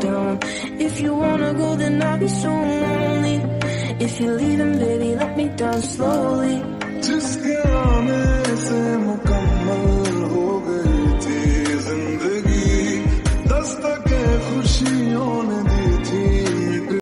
down. If you wanna go, then I'll be so lonely. If you're leaving, baby, let me down slowly. Just come से मुकम्मल हो गई थी जिंदगी दस्तक